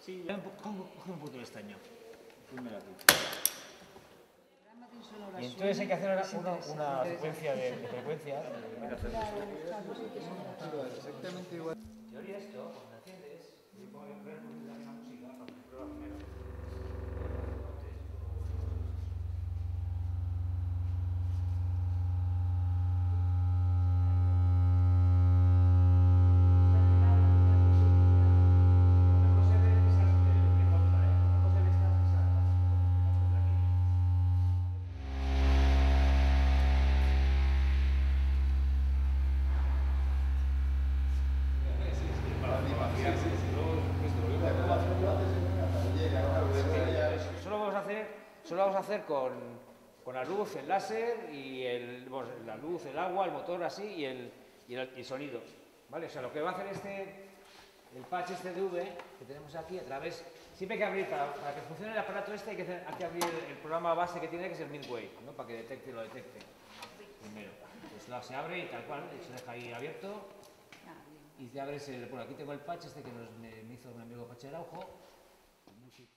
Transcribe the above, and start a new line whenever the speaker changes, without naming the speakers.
Sí, ya un poco, coge, un poquito el estaño. Y entonces hay que hacer ahora una, una secuencia de, de frecuencias.
Exactamente igual.
En teoría esto, cuando enciendes, y pones ver la música, cuando prueba primero. Mejor se ve esa de contra, ¿eh? Mejor se ve esta, esa, de aquí. Solo vamos a hacer, solo vamos a hacer con, con la luz, el láser y el, bueno, la luz, el agua, el motor así y el, y el, sonido. ¿Vale? O sea, lo que va a hacer este, el patch este que tenemos aquí a través, siempre hay que abrir, para, que funcione el aparato este hay que, hacer- hay que abrir el programa base que tiene que es el Midway, ¿no? Para que detecte lo detecte. Primero. Pues la- se abre y tal cual, se deja ahí abierto y te abres el, bueno, aquí tengo el patch este que nos, me, hizo mi amigo Pache Araujo. Music